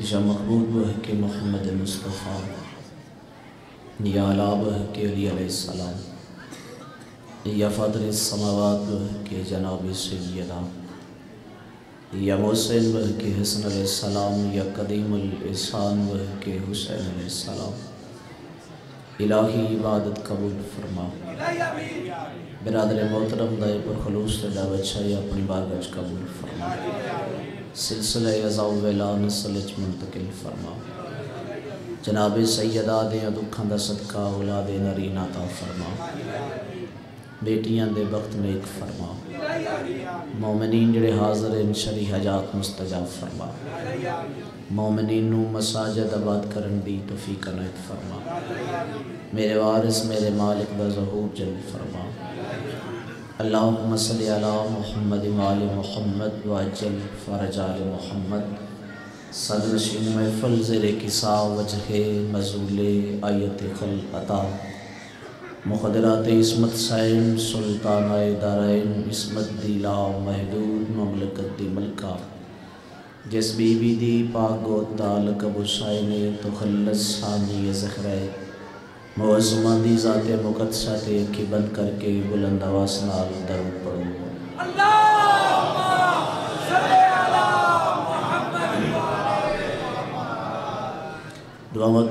या महबूब के मोहम्मद मुस्तफ़ा या लाब के सलाम या फ़दर समावात के जनाब सैदा या मोहसिन वह के हसन सलाम, या कदीमसान वह हुसैन सलाम। इलाही इबादत कबूल फरमा। बिरादर मोहतरम दाए पर खलूस दावत शाही अपनी बारगज कबूल फरमा। सिलसिले मुंतकिल फरमा जनाब सैयदा दे दुखों का सदका, औलाद नरीना ता फरमा बेटियाँ दे वक्त नेक फरमा मोमिनीन जड़े हाजिर इन शरी हजात मुस्तजाब फरमा मोमिनीन मसाजद आबाद करन दी तौफीक अनैत फरमा मेरे वारिस, मेरे मालिक दा ज़हूर जल फरमा अल्लाहुम्मा सल्लि अला मुहम्मद वाल मुहम्मद वजल फ़रजाल मुहम्मद। सदरशीन महफल ज़ेर किसा वजह मजूल आयत खल अता। मुखदरात इसमत सैन सुल्तान दारैन इसमत दिला महदूद ममलकत मलका। जिस बीबी दी पाक गोद दाल कबुसाइन तो खल्लस मुआज़मा दी ज़ात मुकदसा ते अखी बंद करके बुलंद आवाज़ नाल दरूद पढ़ो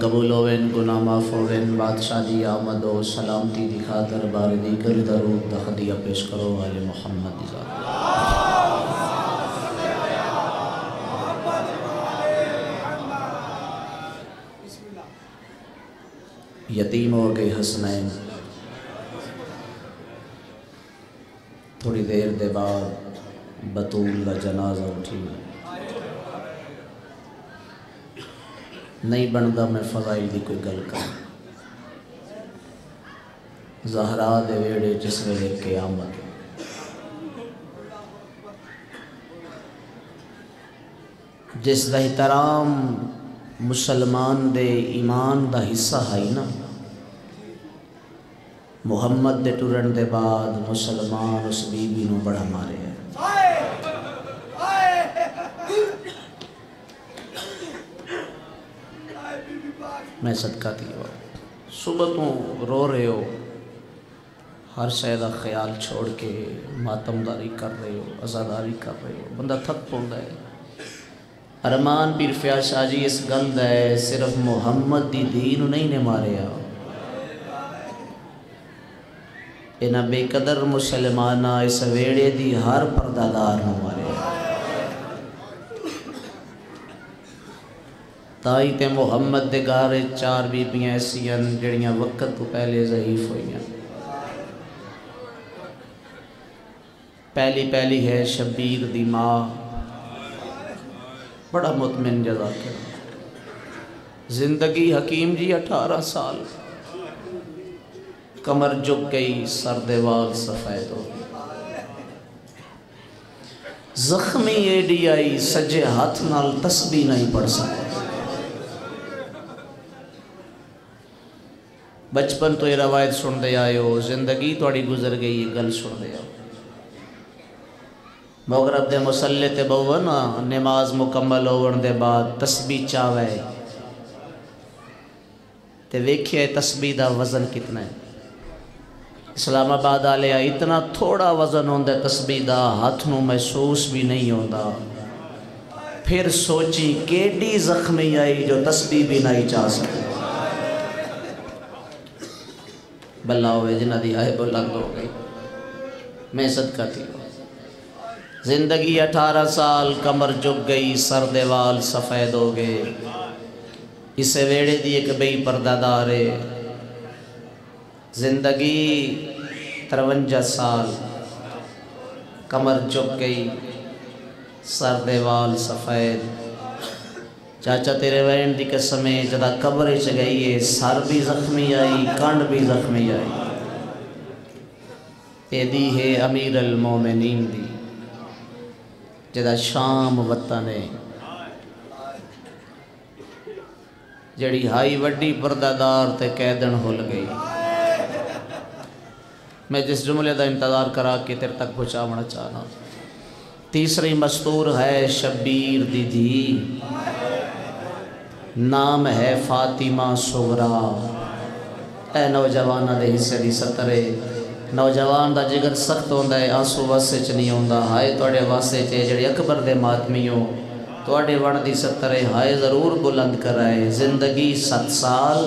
कबूल होवन, गुनाह माफ़ होवन, बादशाह दी आमद हो, सलामती दिखा खातर बार दी कर दरूद तखदिया पेश करो वाले मोहम्मद यतीम गए हसनैन थोड़ी देर के बाद बतूल का जनाजा उठी। नहीं बनता मैं फजाइल की कोई गल कर। जहरा दे वेड़े जिस वेले क्यामत। जिस का एहतराम मुसलमान दे ईमान का हिस्सा है ना। मुहम्मद दे टुरन के बाद मुसलमान उस बीबी को बड़ा मारे मैं सदका दिया सुबह तो रो रहे हो। हर शह का ख्याल छोड़ के मातमदारी कर रहे हो, अजादारी कर रहे हो। बंदा थक पौंदा है। अरमान पीर फया शाह जी, इस गल है, सिर्फ़ मुहम्मद दी दीन नहीं ने मारिया इन्हें बेकदर मुसलमाना इस वेड़े दी हर परदादार मारिया ताई ते मुहम्मद दे घर चार बीबियाँ ऐसियाँ जड़ियाँ वक्त तो पहले जहीफ हुई पहली पहली है शबीर दी माँ। बड़ा मुतमिन के ज़िंदगी हकीम जी अठारह साल। कमर झुक गई, सर वाल सफ़ेद हो जख्मी एडी आई सज्जे हाथ नाल तस्बी नहीं पढ़ सकती बचपन तो ये रवायत सुनते हो ज़िंदगी थोड़ी गुजर गई, ये गल सुनते आओ। मगरब दे मुसल्ले ते बहो ना, नमाज़ मुकम्मल होने के बाद तस्बी चावे ते वेखिए तस्बी का वज़न कितना है? इस्लामाबाद आलिया, इतना थोड़ा वज़न होंगे तस्बी का हाथ में महसूस भी नहीं होता फिर सोची, केडी जख्मी आई जो तस्बी भी नहीं चाह सकती बल्ला हो जिन्हें आए बुलंद हो गई। मैं सदका थी ज़िंदगी अठारह साल, कमर झुक गई, सर देवाल सफ़ेद हो गए। इस वेड़े दी एक बई परदादार ज़िंदगी तरवंजा साल, कमर झुक गई, सर देवाल सफ़ेद। चाचा, तेरे वैन की कसम जदा कब्र च गई है, सर भी जख्मी आई, कंड भी जख्मी आई। एदी है अमीर अल मोमिनीन दी, जदा शाम वतन है। जड़ी हाई वड्डी परदादार ते कैदन हुल गई। मैं जिस जुमले का इंतज़ार करा के तेरे तक पहुँचावना चाहना। तीसरी मस्तूर है शब्बीर दीदी। नाम है फातिमा सुगरा। ए नौजवानों के हिस्से की सत्तर नौजवान का जिगर सख्त होता है, आँसू वासे च नहीं आता हाए थोड़े वासे च जे अकबर के मातमी हो थोड़े वन की सत्तर हाए ज़रूर बुलंद कराए। ज़िंदगी सत साल।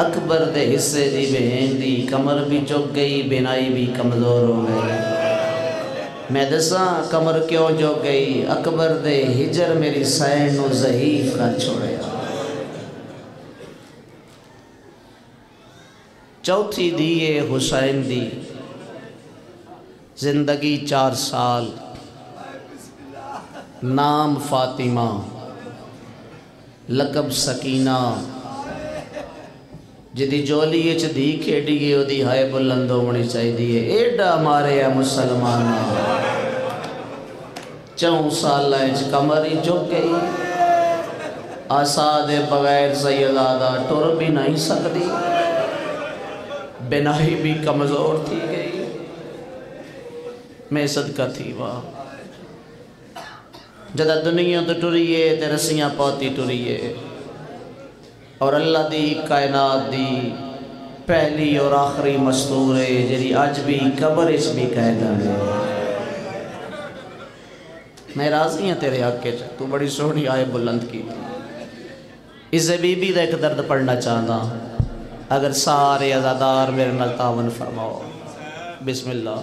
अकबर के हिस्से की बहन की कमर भी चुक गई, बिनाई भी कमज़ोर हो गई। मैं दसा कमर क्यों जो गई? अकबर दे हिजर मेरी सैन जहीफ कर छोड़िया चौथी दी है हुसैन दी ज़िंदगी चार साल। नाम फातिमा, लकब सकीना जिदी जोली धी खेडी है ओदी हाय बुलंद होनी चाहिए एडा मारे है मुसलमान। चौं साल कमर ही गई। आसा दे बगैर सैयदादा टुर भी नहीं सकती बिनाही भी कमज़ोर थी गई। मैं सदका थी वाह जदा दुनिया तो टुरीए तो रस्सियाँ पाती टुरीए और अल्लाह दी कायनात दी पहली और आखिरी मस्तूर है जी अज भी कबर च भी कह देंगे मैं राज़ी हाँ तेरे आके तू बड़ी सोहनी आए बुलंद की। इस बीबी का एक दर्द पढ़ना चाहता अगर सारे अजादार मेरे नाल तावन फरमाओ। बिस्मिल्ला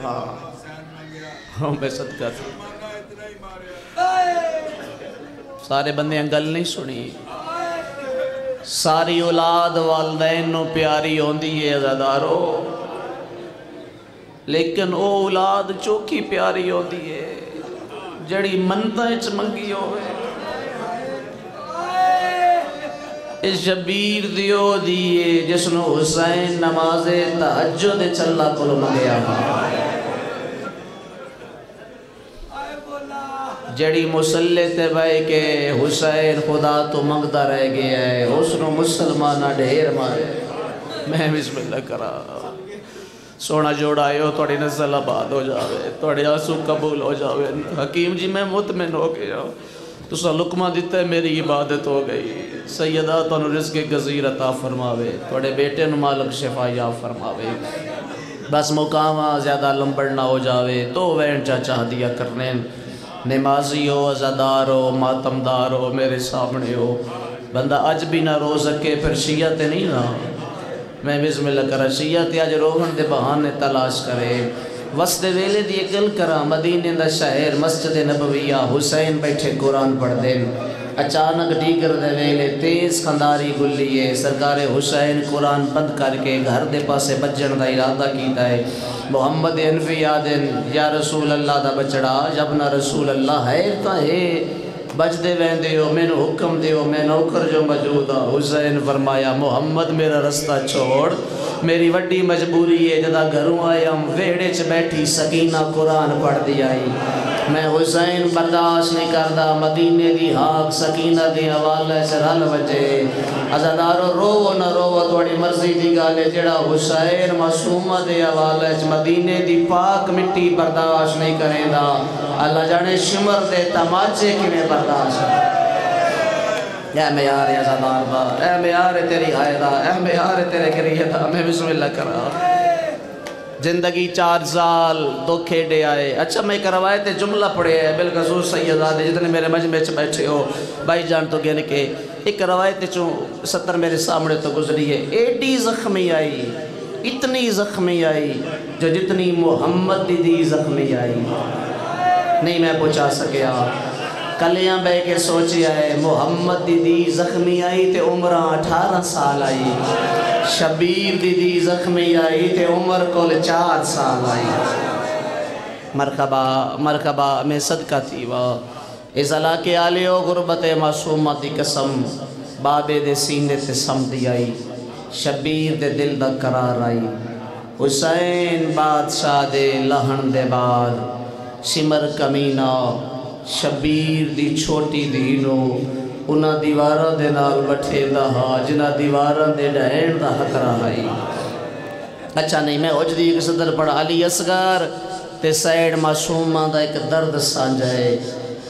हाँ। हाँ मैं सदका सारे बंदे गल नहीं सुनी। सारी औलाद वालदैन प्यारी आँदी है, अजादारो। लेकिन वो औलाद चौखी प्यारी आँदी है, जड़ी मनत मंगी हो शबीर दियो दिए जिसनो हुसैन नमाजे तहज्जुद चल्ला को मंगया जड़ी मुसल्ले ते बह के, हुसैन खुदा तो मंगता रह गया है उसनो मुसलमान ढेर मारे। मैं बिस्मिल्लाह करा। सोना जोड़ा आयो थोड़ी नस्ल आबाद हो जाए थोड़े आँसू कबूल हो जाए हकीम जी, मैं मुतमिन हो गया तुसा लुकमा दिता है, मेरी इबादत हो गई। सैयदा तुम रिस्क गजीर अता फरमावे थोड़े बेटे मालक शिफाया फरमावे। बस मुकाम ज़्यादा लंबड़ ना हो जावे तो वैन चा चाह दिया करने नमाजी हो अजादार हो मातमदार हो मेरे सामने हो बंदा अज भी ना रो सके, फिर शिया तो नहीं ना। मैं बिजमिल करा, शिया तो अज रोहन के बहाने तलाश करे। वसते वेले की करा, मदीने का शहर, मस्जिद नबविया, हुसैन बैठे कुरान पढ़ते अचानक डीगर वेले तेज खंदारी है। सरकार हुसैन कुरान बंद करके घर के पासे बजन का इरादा किया है। मुहम्मद अनफी आदन या रसूल अल्लाह का बचड़ा जब ना रसूल अल्लाह है तो है बजते वेंदे हो, मैंने हुक्म दो मैं नौकर जो मौजूद हाँ। हुसैन फरमाया, मुहम्मद, मेरा रास्ता छोड़, मेरी वड्डी मजबूरी है, जदा घरों आया वेड़े च बैठी, सकीना कुरान पढ़ती आई। मैं हुसैन बर्दाश्त नहीं करता, मदीने की हाक, सकीना के हवाले से रल बजे। अजादारो, रोवो न रोवो, थोड़ी मर्ज़ी की गल है, जड़ा हुसैन मासूमा के हवाले च मदीने की पाक मिट्टी बर्दाश्त नहीं करेगा अल्लाह जाने शिमर के तमाचे किमें बर्दाश्त। ऐ म्यार है सरदार दा ऐ म्यार है तेरी हाय दा ऐ म्यार है तेरे करिए दा, मैं बिस्मिल्लाह करा। ज़िंदगी चार साल दो खेडे आए। अच्छा मैं एक रवायत जुमला पढ़े है। बिलखसूस सैयदाद जितने मेरे मजमे च बैठे हो, भाई जान तो गिन के। एक रवायत चो, सत्तर मेरे सामने तो गुजरी है। एडी जख्मी आई, इतनी जख्मी आई, जो जितनी मोहम्मद दी जख्मी आई। नहीं मैं पहुँचा सकिया कलियाँ बह के सोचिया है मुहम्मद दीदी जख्मी आई तो उम्र अठारह साल आई। शबीर दीदी जख्मी आई तो उम्र को चार साल आई। मरकबा मरकबा में सदका थी वाह इस इलाके आले हो गुरबत मासूमा की कसम, बाबे दे सीने ते समझी आई। शबीर दे दिल दा करार आई। हुसैन बादशाह दे लहन दे बाद सिमर कमीना शबीर दी छोटी धी नो उन्होंने दीवार के नाल बठेंदा हा, जिन्हें दीवार के डहन का हकरा हाई अच्छा नहीं, मैं उज दी एक सदर पढ़ा। अली असगर ते सैड मासूमा का एक दर्द साझा है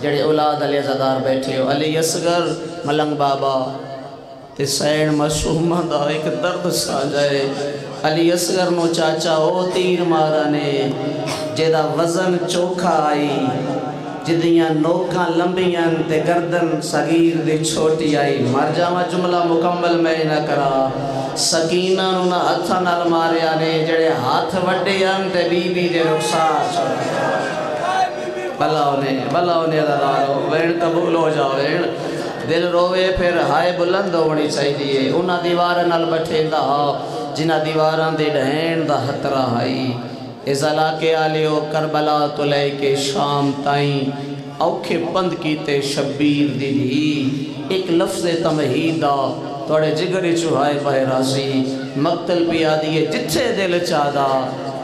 जड़े औलाद अली अजादार बैठे हो। अली असगर, मलंग बाबा, ते सैन मासूमा दा एक दर्द सा जाए अली असगर नो चाचा ओ तीर मारा ने जेदा वज़न चोखा आई। जिदियाँ नोखा लंबियाँ ते गर्दन सगीर दी छोटी आई। मर जावा जुमला मुकम्मल मैं ना करा। सकीना ना हथा नाल मारिया ने, जड़े हाथ वड्डे अन ते बीबी दे रुखसार भला उन्हें भला उन्हें अदादारो वेण कबूल हो जाओ, वेण। दिल रोवे, फिर हाय बुलंद होनी चाहिए उन्हें दीवार नाल बठेंदा जिन्हें दीवार दे ढहण दा खतरा हाई इस इलाके आलियो करबला तो लैके शाम ताई औखे पंद कीते शब्बीर दी एक लफ्ज़ तमहीदा थोड़े जिगर चुहाए पाए रासी मकतल पिया दिए जिथे दिल चादा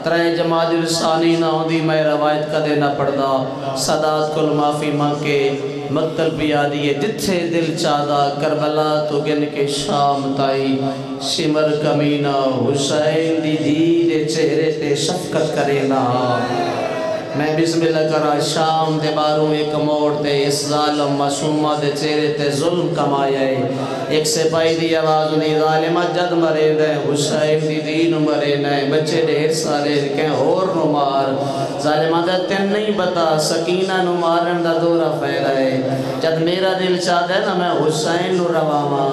त्रै जमात सानी ना आँदी मैं रवायत कदे ना पढ़दा। सदात कुल माफ़ी मंगे, मकतल पिया दिए जिथे दिल चादा करबला तो गिन के शाम ताई। सिमर कमीना हुसैन दी धी दे चेहरे ते शफकत करे ना मैं बिस्मिल्लाह करा शाम दे बारू एक मोड़ ते इस जालम मासूमा दे चेहरे ते जुल्म कमाया एक सिपाही दी आवाज़ नी जालिमा जद मरे दे हुसैन दी दीन मरे ने बच्चे ढेर सारे के और नु मार। जालिमा दा तेन नहीं बता सकीना नु मारन दा दौरा फैला है। जद मेरा दिल चाहता है ना, मैं हुसैन नु रवावा।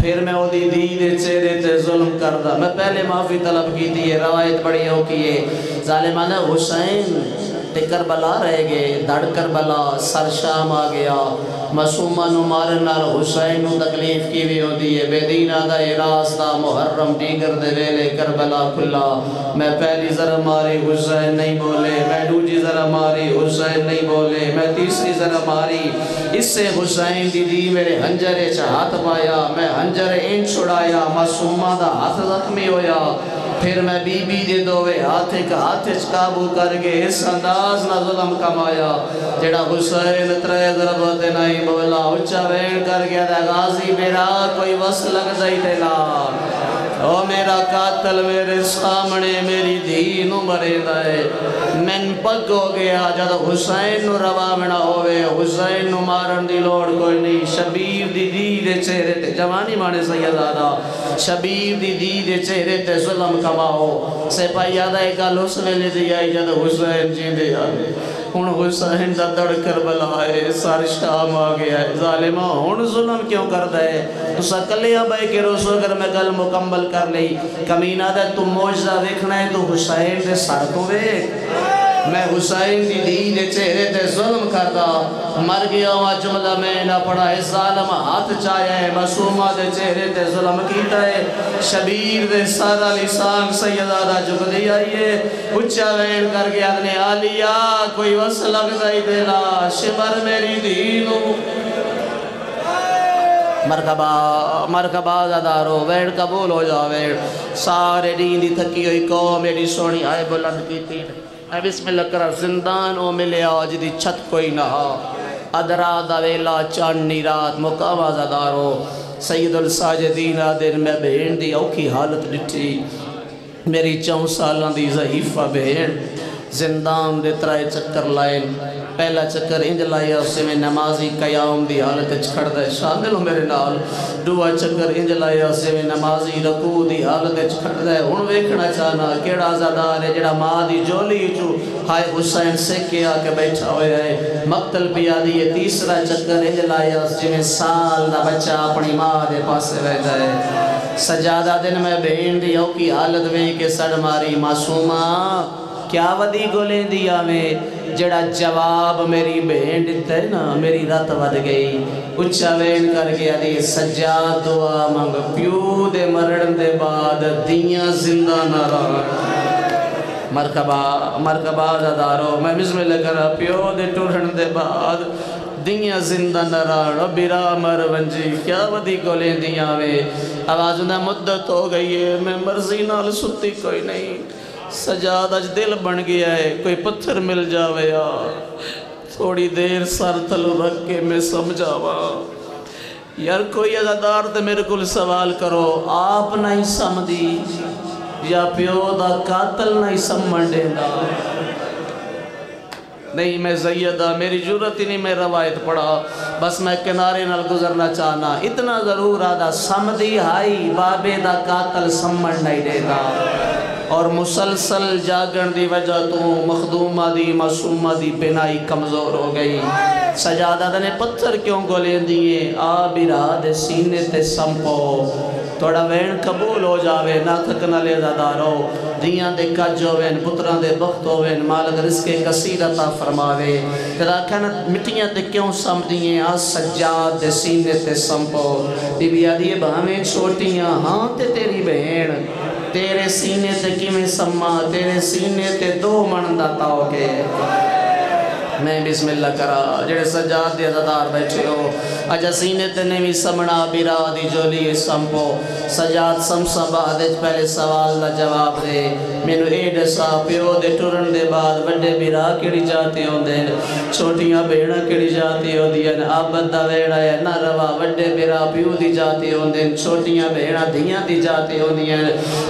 फिर मैं ओदी दी दे चेहरे ते जुल्म करदा। मैं पहले माफ़ी तलब की थी रवायत बड़ी हो की है। जालिमाना हुसैन ते करबला रह गए धड़ करबला सर शाम आ गया। मासूमा मारन नाल हुसैन तकलीफ़ की भी होती है बेदीना दा रास्ता मुहर्रम दीगर दे वेले करबला खुला मैं पहली जरा मारी, हुसैन नहीं बोले। मैं दूजी जरा मारी, हुसैन नहीं बोले। मैं तीसरी जरा मारी। इससे हुसैन दीदी मेरे हंजरे च हाथ पाया। मैं हंजर इन छुड़ाया मासूमा दा हाथ जख्मी होया। फिर मैं बीबी दे दोवे हाथ एक हाथ च काबू करके इस अंदाज ना जुलम कमाया। जेड़ा हुसैन त्रै दरबत नहीं बोला, उच्चा वेण कर गया गाजी, मेरा कोई वस लग जाई तेला ओ मेरा कातल मेरे सामने मेरी धी नु मरेंदा है। मैन पग हो गया जद हुसैन नु रवावना होवे, हुसैन नु मारन दी लोड़ कोई नहीं। शबीर दी दी दे चेहरे ते, जवानी माने सैयदादा शबीर दी दी दे चेहरे ते जुल्म कमाओ। सिपाही आदा, एक गल उस वेले दी आई जद हुसैन जींदे आवे। हूँ हुसैन का दड़कर बला है सारे शाम आ गया है जालिमा हूँ जुलम क्यों कर है तुस कलिया बह के रोसो अगर मैं गल मुकम्मल कर ली कमीना तू मौजा देखना है तू हुसैन के सर तो वेख मैं हुसैन दी दी दे चेहरे ते जुल्म करदा, मर गया वा जुमला मैं ना पढ़ा है जालिम हाथ चाया है, मासूमा दे चेहरे ते जुल्म कीता है। शबीर दे सारा लिसान सैयदा दा झुकदी आई है। उच्चा वैन कर गया आलिया, कोई वस लग जाई देला शिमर मेरी दीनू। मरकबा मरकबा दादारो वैन कबूल हो जावे सारे दीन दी थकी हुई कौम एडी सोनी आए बुलंद कीती। जिंदान ओ मिले आज दी छत कोई नहा अदरा दवेला वेला, चांदनी रात, मुकामा आजादारो सईदुल साजिदीन दिन मैं भेण दी औखी हालत डिठी। मेरी चौं साल दी ज़हीफ़ा भेण जिंदान दे त्राए चक्कर लाए पहला चक्कर इंज लाया, उसे में नमाजी कयाम दी हालत खड़दा शामिल हो मेरे नाल। दूआ चक्कर इंज लाया, उसे में नमाजी रकू दी हालत खड़दा है वेखना चाहना, केड़ा आजादार है जेड़ा माँ दी जोली चू हाय हुसैन से के बैठा होया है। मक्तल पिया दी ये तीसरा चक्कर इंज लाया जिवें साल का बच्चा अपनी माँ दे पासे बैठा है। सजादा दिन में भेण दी औकी हालत वे के सड़ मारी मासूमा। क्या वदी गोले दिया में जड़ा जवाब मेरी भेण दिता ना, मेरी रत वध गई। उच्चा वेन कर गया दी सज्जा दुआ मंग। प्यू दे मरण दे बाद दिया ज़िंदा ना रह मरकबा मरकबा दादारो मैं बिस्मिल्लाह कर, प्यो दे टुरन दे बाद दिया ज़िंदा न राण बिरा मर वंजी, क्या वदी कोले दिया वे आवाज़ ना मुद्दत हो गई है, मैं मर्ज़ी नाल सुती कोई नहीं। सजाद अज दिल बन गया है, कोई पत्थर मिल जावे यार थोड़ी देर सर थलो रख के मैं समझावा। यार कोई अजादार तो मेरे को सवाल करो, आप नहीं समझी, या प्यो का कातल नहीं समझ देना नहीं, मैं सैयदा मेरी ज़रूरत ही नहीं, मैं रवायत पढ़ा। बस मैं किनारे नाल गुजरना चाहना, इतना ज़रूर आदा समदी हाई, बाबे दा कातल समझ नहीं देता और मुसलसल जागण की वजह तो मखदूमा दी, मासूमा दी बिनाई कमज़ोर हो गई। सजादा ने पत्थर क्यों गोले दिए? आ बिरा दे सीने ते संपो। थोड़ा वैन कबूल हो जावे, ना थकना लेदादारो धियाँ दे कज होवे पुत्रां दे बख्त होवे मालक रिस्के कसीरता फरमावे। तेरा कहन मिट्टियाँ ते क्यों समदिए? आ सज्जाद दे सीने ते संपो। बीबी आदि भावें छोटियाँ, हाँ ते तेरी बहन। तेरे सीने ते किवें सम्मा तेरे सीने ते दो मन दा ताओगे मैं बिस्मिल्लाह करा, जेड़े सजाद दे अदादार बैठे हो। अज सीने ते ने भी समना बिरा दी जोली संपो। सजाद समसा बाद पहले सवाल दा जवाब दे। मेनू ए दसा प्यो दे टुरन दे बाद वड्डे बिरा केड़ी जाति होंदे छोटियाँ भेणा केड़ी जाति होंदियाँ आबद दा वेड़ा है ना रवा, वड्डे बिरा प्यो दी जाति होंदे छोटियाँ भेणा धियाँ दी जाति होंदियाँ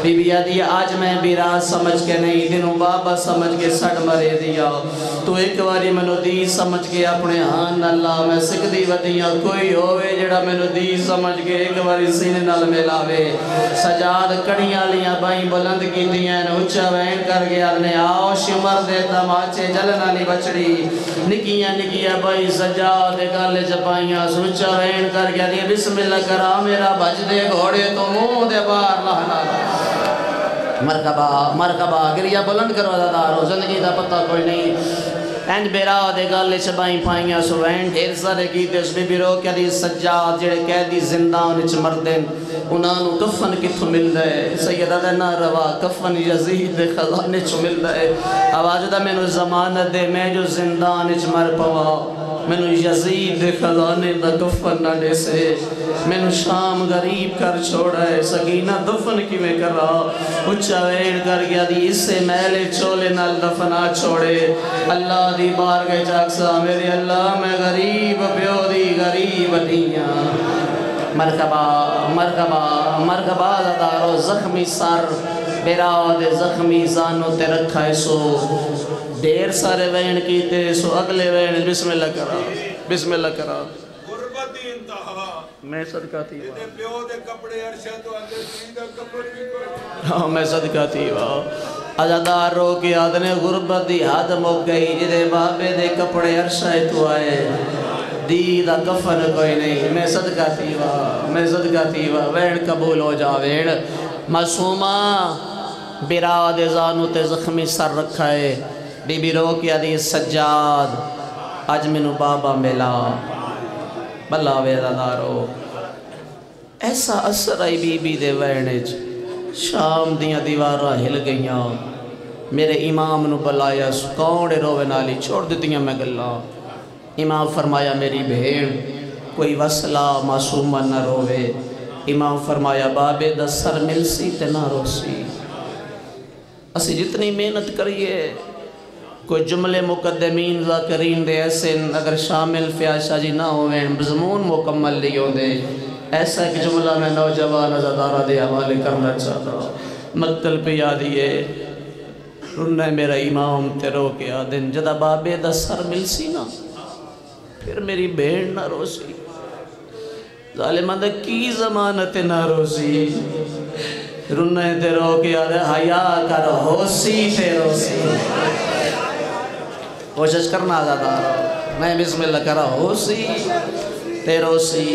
बीबी आदि आज मैं बिरा समझ के नहीं, दिनों बाबा समझ के सड़ मरे दिया तू एक बारी मैनू दी समझ के अपने हान अल्लाह मैं सिखदी वधियाँ कोई जेड़ा मैनू दी समझ के एक बारी सीने मिलावे सजाद कड़ियाँ लियाँ बाई बुलंद कीतियाँ उच्चा वैन कर गया ने आओ शिमर दे तमाचे जलन वाली बछड़ी निकियाँ निकियाँ बाई सजाद गल च पाइयाँ सुचा वैन कर गया दी बिस्मिल्लाह करा मेरा दे घोड़े तो मुँह दे बाहर लहना मरकबा मरकबा गिरिया बुलंद करो अदादार हो ज़िंदगी का पता कोई नहीं इंज बेरा दे गल छबाई पाइयाँ सुवैन ढेर सारे गीत उस भी रो सज्जाद जेड़े कैदी जिंदान च मरदे उन्होंने कफन कितों मिलता है सैयदा का ना रवा, कफन यजीद के खजाने च मिलता है आवाज़ का मैनू जमानत दे, मैं जो जिंदान च मर पवा। मैनू यजीद के खजाने का कफन ना देसे मैनू शाम गरीब कर छोड़ा है सकीना दफन किमें करा? उच्चा वेड़ कर गया दी इससे मैले चोले नाल दफना छोड़े। अल्लाह दी बार गए चाकसा मेरे अल्लाह, मैं गरीब प्यो दी गरीब धिया। मरकबा मरकबा मरकबा दारो जख्मी सर। बेरा दे जख्मी जानो ते रखा है सो। ढेर सारे वहन किए सो अगले वहन बिस्मिल्लाह करा बिस्मिल्लाह करा। मैं सदका थी हाँ, अजादार रो के गुरबत की हद मुक गई जिदे बाबे दे कपड़े आए। दी का कफन कोई नहीं मैं सदका थी वाह। मैं सदका थी वाह। कबूल हो जावेण मासूमा बिरा दे जानू ते जख्मी सर रखा है बीबी रो के आदि सज्जाद अज मैनू बाबा मिला भला वे अदादारो ऐसा असर आई बीबी दे च शाम दियाँ दीवारां हिल गई मेरे इमाम नु बुलाया कौन रोवे नाली छोड़ दित्तियाँ मैं गल्लां इमाम फरमाया मेरी भेण कोई वसला मासूमा न रोवे इमाम फरमाया बाबे दा सर मिलसी ते ना रोसी असी जितनी मेहनत करिए कोई जुमले मुकदमीन ज़ाकरीन दे ऐसे अगर शामिल फ्याशा जी ना होवे, मजमून मुकम्मल नहीं होते ऐसा एक जुमला मैं नौजवान अजादारा दे हवाले करना चाहता हूँ। मक्तल पे याद ये रुन्ना मेरा इमाम, ते रो के आ दिन, जदा बाबे दा सर मिलसी ना, फिर मेरी भेड़ ना रोसी। जालिमा दा की जमानत ना रोसी? रुन्ना ते रो के आ हया कर, होसी ते रोसी। कोशिश करना ज़्यादा मैं बिस्मिल्लाह करा होसी ते रोसी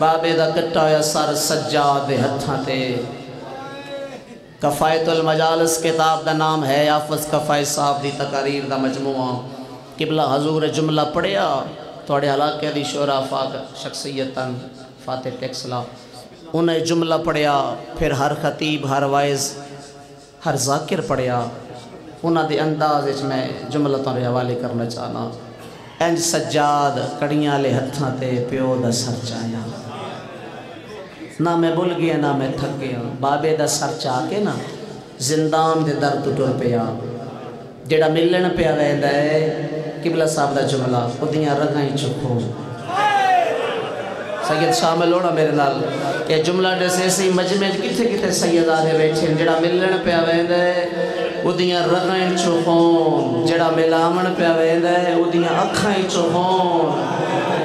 बाबे दा कट्टा होया सर सज्जा दे हत्थां ते। कफ़ायतुल मजालस किताब दा नाम है आफस कफ़ाय साहब की तकारीर दा मजमुआ। किबला हजूर जुमला पढ़िया थोड़े इलाके दी शोरा फाक शख्सियतन फाते टेक्सला। उन्हें जुमला पढ़िया फिर हर खतीब, हर वाइज, हर जाकिर पढ़िया उन्होंने अंदाज मैं जुमला तुहाडे हवाले करना चाहना इंज सज्जाद कड़ियाँ वाले हत्थां ते प्यो दा सर चाया। ना मैं भुल गया ना मैं थक बाबे दा सर चा के ना, जिंदान दे दर तो टुर पिया जेड़ा मिलन पिया वैंदा है किबला साहब दा जुमला ओदियाँ रगां ही चुखो सैयद शामिल होना मेरे नाल जुमला दसे सी मजमे किथे किथे सैयद आले बैठे जेड़ा मिलन पिया वैंदा है ਉਹਦੀਆਂ ਰਗਾਂ ਚੋਂ ਹੋਣ ਜਿਹੜਾ ਮਿਲਾਵਣ ਪਿਆ ਵੇਂਦਾ ਹੈ ਉਹਦੀਆਂ ਅੱਖਾਂ ਚੋਂ ਹੋਣ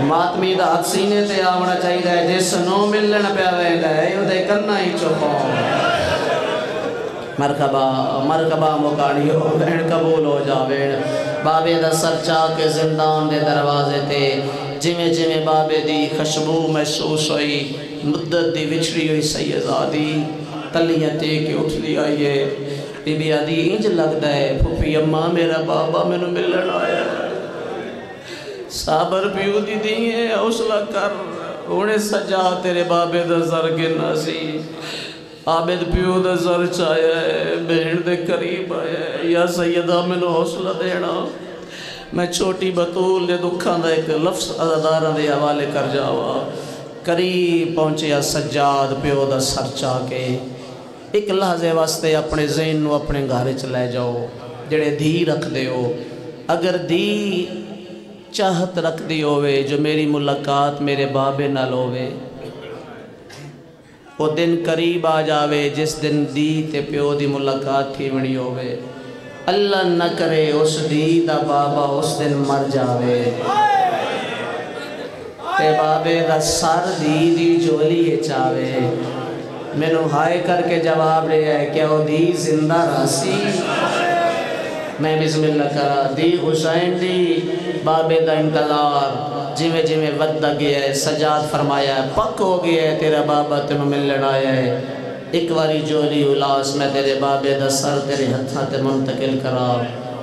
ਮਾਤਮੀ ਦਾ ਹੱਥ ਸੀਨੇ ਤੇ ਆਉਣਾ ਚਾਹੀਦਾ ਹੈ ਜਿਸ ਨੂੰ ਮਿਲਣ ਪਿਆ ਵੇਂਦਾ ਹੈ ਉਹਦੇ ਕੰਨਾਂ ਚੋਂ ਹੋਣ ਮਰਕਬਾ ਮਰਕਬਾ ਮੁਕਾਣੀਓ ਭੈਣ ਕਬੂਲ ਹੋ ਜਾਵੇ ਬਾਬੇ ਦਾ ਸਰ ਚਾ ਕੇ ਜ਼ਿੰਦਾਨ ਦੇ ਦਰਵਾਜ਼ੇ ਤੇ ਜਿਵੇਂ ਜਿਵੇਂ ਬਾਬੇ ਦੀ ਖੁਸ਼ਬੂ ਮਹਿਸੂਸ ਹੋਈ ਮੁੱਦਤ ਦੀ ਵਿਛੜੀ ਹੋਈ ਸੈਯਦਾਦੀ ਤਲੀਆਂ ਤੇ ਕੇ ਉੱਠਦੀ ਆਈ ਹੈ ਬੀਬੀ बीबी आदि इंज लगता है फुफी अम्मा मेरा बाबा मैनू मिलन आया साबर प्यू दी दी है हौसला कर उन्हें सजा तेरे बाबे का सर गिरना सी आबिद प्यो का सर चाया है बहन दे करीब आया है या सैयदा मैनू हौसला देना मैं छोटी बतूल के दुखा का एक लफ्स अदादारा के हवाले कर जावा करीब पहुंचया सजाद प्यो का सर चा के एक लहजे वास्ते अपने जेन को अपने घर च लै जाओ जड़े धी रखते हो। अगर धी चाहत रखती हो जो मेरी मुलाकात मेरे बाबे नाल हो वो दिन करीब आ जावे, जिस दिन दी ते प्यो की मुलाकात थीवनी होवे। अल्लाह न करे उस धी का बाबा उस दिन मर जावे। ते बाबे का सर धी की झोली चावे ਮੈਨੂੰ ਹਾਏ ਕਰਕੇ ਜਵਾਬ ਰਿਹਾ ਹੈ ਕਿ ਉਹ ਦੀ ਜ਼ਿੰਦਾ ਰਾਸੀ मैं बिस्मिल्लाह करा दी हुसैन दी बाबे का इंतजार जिमें जिमें वधदा गया है सजाद फरमाया है पक हो गया है तेरा बाबा तेन मिलन आया है एक बारी जोली उलास मैं तेरे बाबे का सर तेरे हथा ते मुंतकिल करा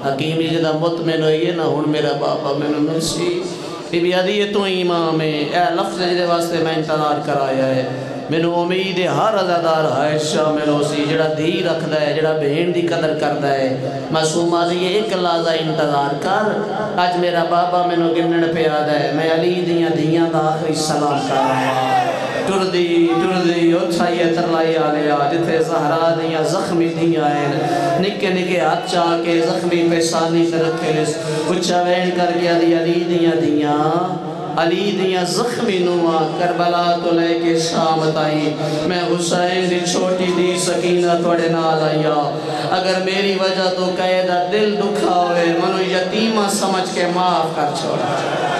हकीम जी का मुतमिन होइए ना हूँ मेरा बाबा मैनू मिलसी बीबी आदि ये तू इमाम है ए लफ्ज़ जिहदे वास्ते मैं इंतजार कराया है ਮੈਨੂੰ ਉਮੀਦ ਹੈ ਹਰ ਅਜ਼ਾਦਾਰ ਹੈ ਸ਼ਾਮਿਲ ਹੋਸੀ ਜਿਹੜਾ ਧੀ ਰੱਖਦਾ ਹੈ ਜਿਹੜਾ ਬਹਿਣ ਦੀ ਕਦਰ ਕਰਦਾ ਹੈ ਮਾਸੂਮਾ ਦੀ ਇੱਕ ਲਾਜ਼ਾ ਇੰਤਜ਼ਾਰ ਕਰ ਅੱਜ ਮੇਰਾ ਬਾਬਾ ਮੈਨੂੰ ਗਿਣਨ ਪਿਆਦਾ ਹੈ ਮੈਂ ਅਲੀ ਦੀਆਂ ਧੀਆਂ ਦਾ ਆਖਰੀ ਸਲਾਮ ਕਰ ਰਹਾ ਟੁਰਦੀ ਟੁਰਦੀ ਉੱਥਾਈਏ ਤਰਲਾਈ ਆਲਿਆ ਜਿੱਥੇ ਜ਼ਹਰਾ ਦੀਆਂ ਜ਼ਖਮੀ ਧੀਆਂ ਹਨ ਨਿੱਕੇ ਨਿੱਕੇ ਹੱਥ ਚਾ ਕੇ ਜ਼ਖਮੀ ਪੈਸਾਨੀ ਤੇ ਰੱਖੇ ਲਿਸ ਉੱਚਾ ਵੈਣ ਕਰਕੇ ਅਲੀ ਅਲੀ ਦੀਆਂ ਧੀਆਂ अली दियाँ जख्मी नुआ करबला तो लेके शाम ताई। मैं हुसैन दी छोटी दी सकीना थोड़े नाल आईया अगर मेरी वजह तो कैदा दिल दुखा मनु यतीमा समझ के माफ़ कर छोड़ा।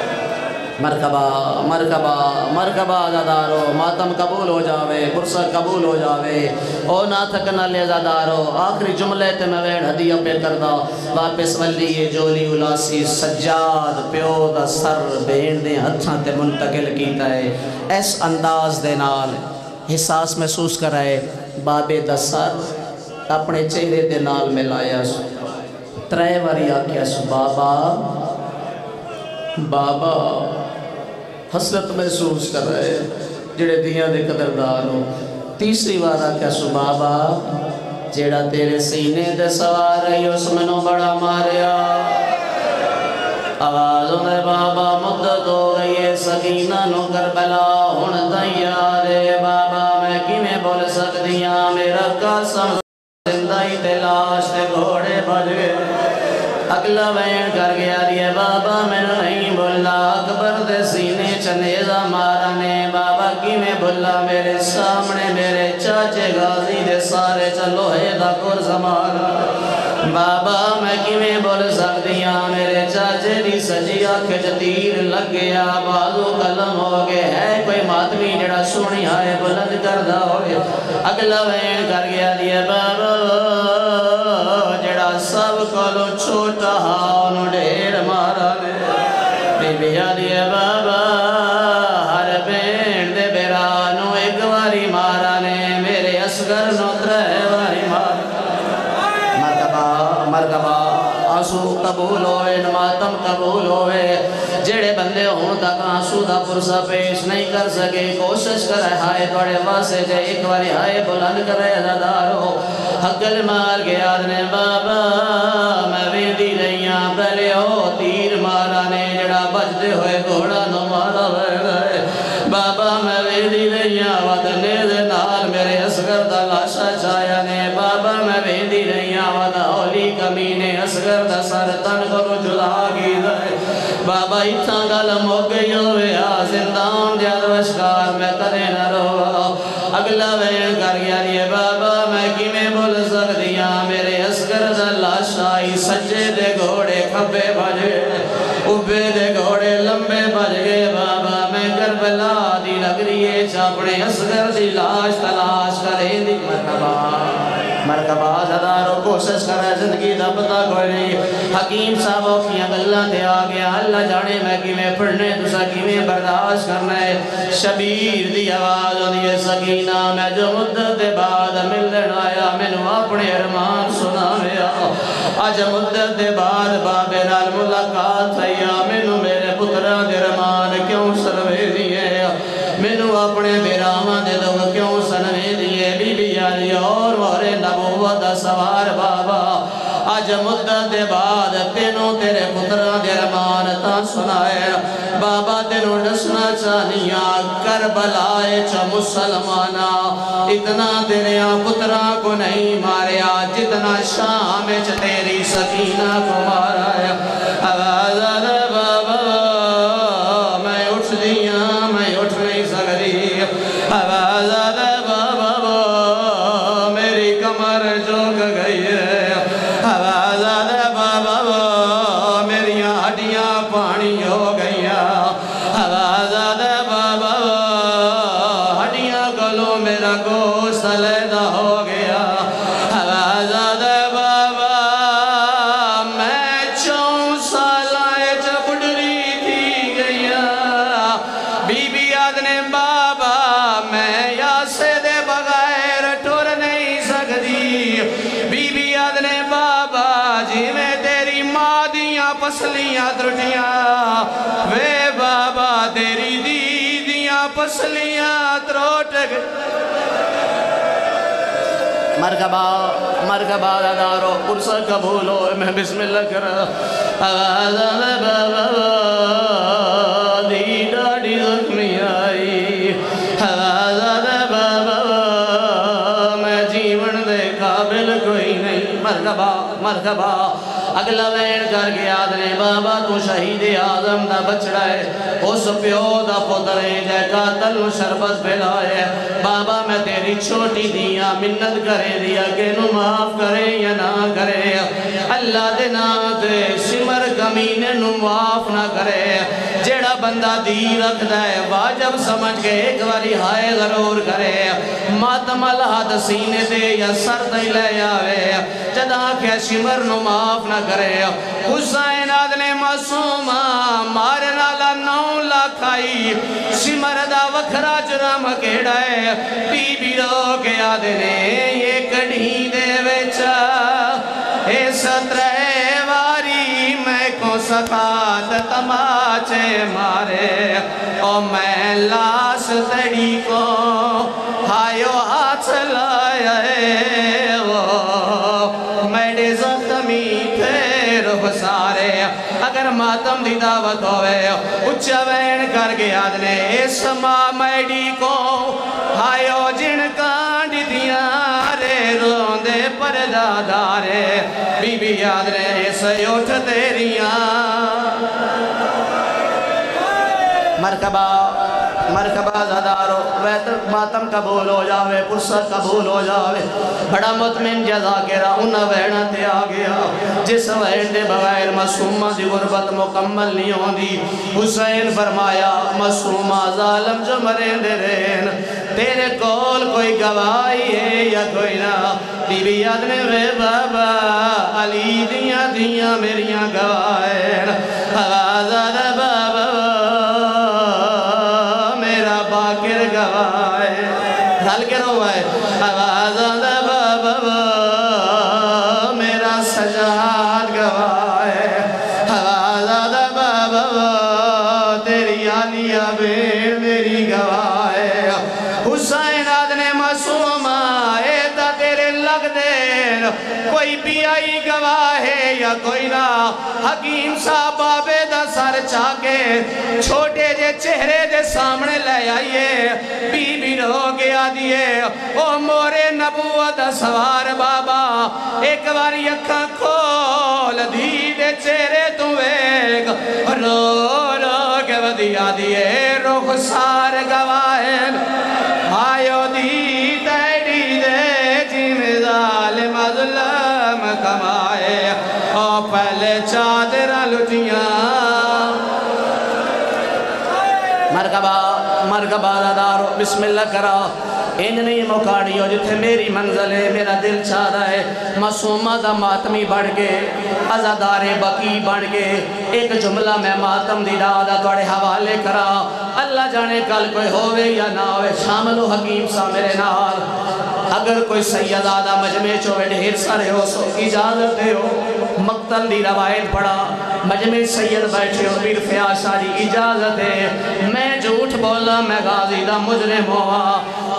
मरकबा मरकबा मरकबा आज़ादारो, मातम कबूल हो जावे पुरसा कबूल हो जावे। ओ ना थकन वाले आज़ादारो, आखिरी जुमले ते मैं वेड़ हदिया पे करदा। वापस वली ये जोली उलासी, सज्जाद प्यो दा सर भेण दे हत्थां ते मुंतकिल कीता है। इस अंदाज दे नाल एहसास महसूस कराए बाबे दा सर अपने चेहरे दे नाल मिलाया त्रै बारी आख्या सु, बाबा बाबा हसरत महसूस कर रहे जेड़े दियाँ दे कदरदार हो। तीसरी बार आख्या सु बाबा जेड़ा तेरे सीने दे सवार है उस मैनू बड़ा मारिया आवाज़ होने बाबा, मुद्दत हो गई है, सकीना नु करबला हुन तैयार है बाबा, मैं किवें बोल सकदी हाँ मेरा कसम, ज़िंदा ही ते लाश ते घोड़े भज अगला बयान कर गया चलो है दा कुर समारा बाबा, मैं कि बोल सकती हाँ मेरे चाचे दी सजी अख च तीर लग गया बाजू कलम हो गए है, कोई मातमी जड़ा सुनी आए बुलंद करदा हो अगला बयान कर पुरसा पेश नहीं कर सके। कोशिश करे, हाय थोड़े वास्ते जे एक बारी हाय बुलंद करे, अदादारो। हकल मार के आदने, बाबा, मैं वेंदी रही पहले ओ तीर मारा ने, जड़ा बजते हुए घोड़ा नो मारा गए। बाबा, मैं वेंदी रही वदने दे नाल मेरे असगर दा लाशा छाया ने। बाबा, मैं वेंदी रही वदा होली कमीने असगर दा सर तन को जुला की दे बाबा इतना गल आ जिंदान दे अदवशकार मैं कदे न रोवा। अगला वेण कर गया रे बाबा, मैं किवें बोल सकदी हाँ? मेरे असगर दा सुनाई सज्जे दे घोड़े खब्बे भज उबे दे घोड़े लंबे भज गए। बाबा, मैं करबला दी नगरी अपने असगर दी लाश तलाश करे दी। मरकबा हज़ारों कोशिश कर, ज़िंदगी का पता कोई नहीं। हकीम साहब औखियाँ गल्लां ते आ गया। अल्लाह जाने मैं किवें पढ़ने तुसा किवें बर्दाश्त करना है। शबीर दी आवाज़ आंदी है, सकीना, मैं जो मुद्दत दे बाद मिलन आया, मैनू अपने अरमान सुनावे अज मुद्दत दे बाद बाबे नाल मुलाकात थई मैनू मेरे पुत्रा दे अरमान क्यों सरवे दिए मैनू अपने बेरामा दे दुख क्यों सनवे यारी और मोरे नबूवत सवार बाबा अज मुद्दत दे बाद तेनों तेरे पुत्रा दे रमान ता सुनाए बाबा तेनों दसना चाहनिया कर बलाए च मुसलमाना इतना तेरे पुत्रा को नहीं मारिया जितना शाम च तेरी सकीना को मारा आवाज़ पसलियाँ त्रुटियाँ वे बाबा तेरी दी दियाँ पसलियाँ त्रोट मरकबा मरकबा दादारो पुरसा कबूल हो मैं बिस्मिल्लाह कर डाडी जख्मी आई मैं जीवन दे काबिल कोई नहीं मरकबा मरकबा अगला वैन कर गया ने बाबा तू शहीद आज़म दा बछड़ा है उस प्यो दा पुत्र है जै कातल नु शरबत पिलाए बाबा मैं तेरी छोटी दिया मिन्नत करे के नु माफ़ करे या ना करे अल्लाह दे नाम ते सिमर कमीने नु माफ़ ना करे जेड़ा बंदा दी रखदा है वाजब समझ के एक बारी हाय ज़रूर करे मातम हाथ सीने ते या सर ते ले आवे जदा के सिमर नु माफ़ ना करे। हुसैन आदने मासूमा मारे नाला नौ लाख आई। सिमर दा वखरा जुर्म केड़ा है। बीबी रो के आदने ये कढ़ी दे विच। ए सत्रे वारी मैं को सखात तमाचे मारे। ओ मैं लाश तड़ी को हायो हाथ लाया वो दावत होवे। उच्चा वैन कर गया ने इस माँ मैडी को हायो जिन कांड दिया रे, रोंदे परदादारे बीबी याद रे इस उठ तेरिया। मरकबा मरकबा जदारो वैत मातम कबूल हो जावे पुरसत कबूल हो जावे। बड़ा मुतमिन जजा केरा, उन वैना ते आ गया। जिस वैन दे बगैर मासूमा दी गुरबत मुकम्मल नहीं होंदी। हुसैन फरमाया, मासूमा जालम जो मरे रेन तेरे कोल कोई गवाही है या कोई ना? बीबी ने वे बाबा, अली दिया दिया मेरिया गवाह। आवाज़ बाबा। हल के रो है आवाज़ कोई ना। हकीम साहब बाबे दा सर चाके छोटे जे चेहरे दे सामने ले आइए। बीबी रो गया दिए ओ मोरे नबूवत सवार बाबा, एक बारी अखा खोल दी दे चेहरे तू वेख। रो रो के वदिया दिए रुख सार गवाहन पहले चादर लुटियाँ। मरकबा मरकबा दादारो बिस्मिल्लाह करा। इंज नहीं मुकाड़ियो जिथे मेरी मंजिल है, मेरा दिल चाह रहा है, मासूमा दा मातमी बन के, अजादारे बकी बन के, एक जुमला मैं मातम दी राह दा थोड़े हवाले करा। अल्लाह जाने कल कोई होवे या ना होवे शामिल हकीम सा मेरे नाल। अगर कोई सैयद आदा मजमे चो ढेर सारे हो, सो इजाज़त हो? मक्तल दी रवायत पढ़ा। मजमे सैयद बैठे हो, पीर फया सारी इजाज़त है मैं झूठ बोला, मैं गाजी दा मुजरिम होवा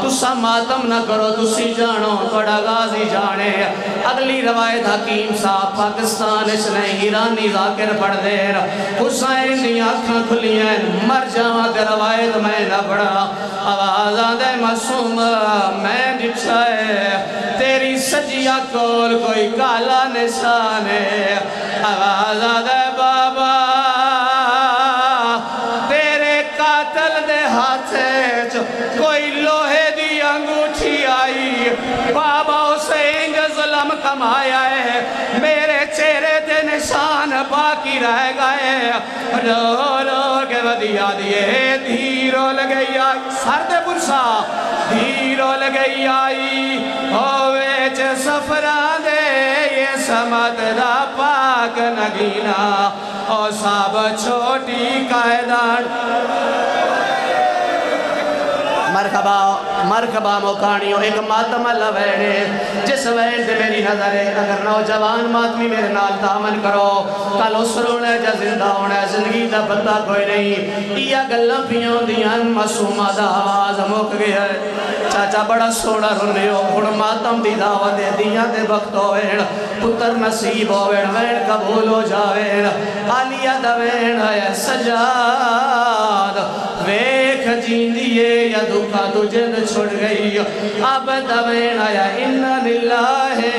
तुसा मातम ना करो, तुसी जानो थोड़ा गाजी जाने। अगली रवायत हकीम साहब पाकिस्तान ईरानी जाकिर पढ़ दे हुसैन अखां खुलियाँ मर जावा ते रवायत मैं ना पढ़ा आवाज़ आंदे, मासूम, मैं दिखा है। तेरी सजिया कोल कोई काला निशान है। आवाज़ आंदे बाबा कमाया है, मेरे चेहरे ते निशान बाकी रह गए। रो रो, के वधिया दिए, धीरो लगई आई सर दे पुरसा, धीरो लगई आई होवे च सफरा दे, ये समत दा पाक नगीना। ओ सब छोटी कायदान। मरहबा मरहबा मोकानियो एक मातम अल्लाह वैने जिस वैन से मेरी नज़र है, अगर नौजवान मातमी मेरे नाल दामन करो, कल उस रोना जा ज़िंदा होना ज़िंदगी दा पता कोई नहीं। इया गल्लां पियाँ होंदियाँ मासूमा दा आवाज़ मुक गया है। चाचा बड़ा सोना रोने हो हुण मातम दी दावत दे दियाँ दे वक्त होवेण पुत्र नसीब होवेण वैन कबूल हो जावेण आलिया दवेण है, सजाद। जींदिए या दुखा तुझे न छोड़ गई अब दवेण आया इन्ना लिल्लाहे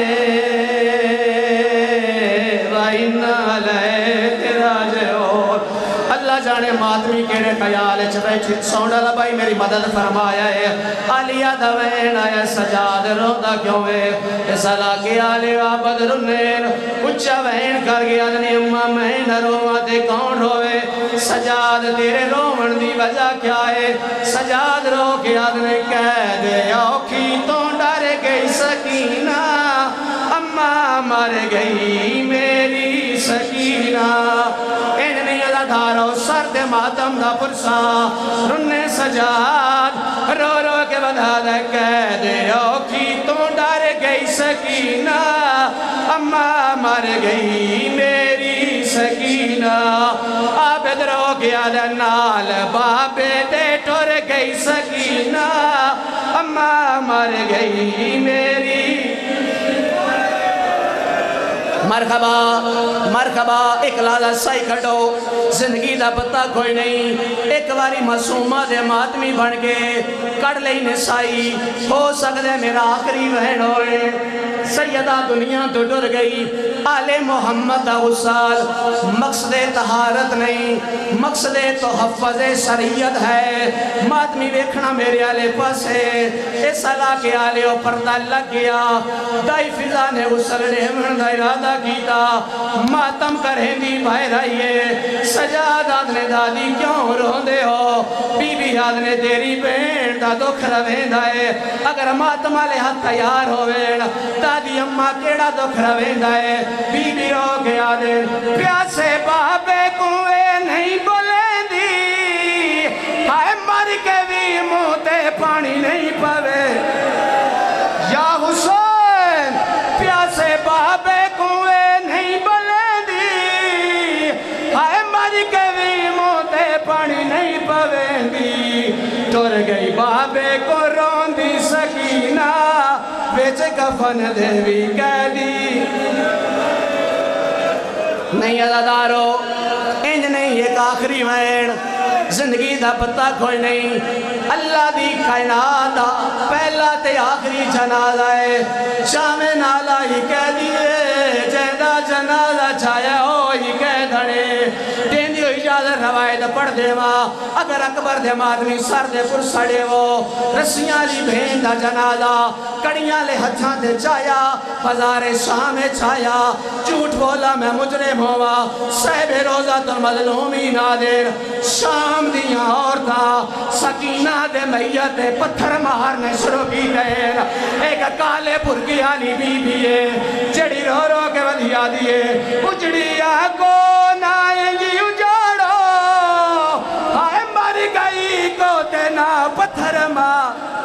व इन्ना जाने मातमी केड़े ख्याल च सौण वाला भाई मेरी मदद फरमाया है आलिया दवेन आया सजाद रोंदा क्यों है सला के आले आबद उच्चा वहन कर गया ने अम्मा मैं न रोवा ते कौन रोवे? सजाद तेरे रोवण दी वजह क्या है सजाद रो के आदने कह दे औखी तो डर गई सकीना। अम्मा मर गई मेरी सकीना। सर दे मातम दा पुरसा। रुन्ने सजाद, रो रो के बधा दे कह दे औखी तो डर गई सकीना, अम्मा मर गई मेरी सकीना। आबद रो गया नाल, बाबे दे टुर गई सकीना, अम्मा मर गई मेरी मरहबा मरखबा एक लाला सही कटो ज़िंदगी का पता कोई नहीं, एक बारी मासूमा दे मातमी बन के कड़ लेने साई। हो सकते मेरा आखिरी बहन होए। सैयदा दुनिया तो डर गई, आले मोहम्मद उसाल। मकसद तहारत नहीं, मकसद तो हफज शरीयत है। मातमी वेखना मेरे आले पासे, इस अला के आले ओ पर्दा लग गया। दाई फिजा ने उसल रहमन दा इरादा कीता। मातम करेंदी भाई रहिए सजादात ने दादी क्यों रोंदे हो? बीबी याद ने तेरी भेण का दुख रवेंदा है। अगर मातम वाले हाथ तैयार होवेण दादी अम्मा केड़ा दुख रवेंदा है? बीबी रो गया दे प्यासे बाबे कुएँ नहीं बोलेंदी। हाय मर के भी मुँह ते पानी नहीं पवे। या हुसैन प्यासे बाबे कुएँ नहीं बोलेंदी। हाय मर के भी मुँह ते पानी नहीं पवेंदी। टुर गई बाबे को रोंदी सकीना। बेच कफन देवी कैदी। नहीं अदादारो इंज नहीं एक आखिरी वैन ज़िंदगी का पता कोई नहीं। अल्लाह दी कायनात पहला ते आखिरी जनाजा है। शामे नाला ही कह दिए पढ़ देवा, अगर अकबर दे मादवी सर दे पुर सड़े वो रस्सियाँ ली भेन दा जनाजा, कड़ियाँ ले हथां ते चाया, बाजारे शाम छाया, झूठ बोला मैं मुजरिम होवा, सहबे रोजा तो मजलूमी नादिर शाम दियाँ औरतां, सकीना दे मैया ते पत्थर मारने शुरू की देर एक काले पुरगी आली बीबी है, जड़ी रो रो के वधिया दिए नाएँगी उजाड़ो गई को ते I'm a.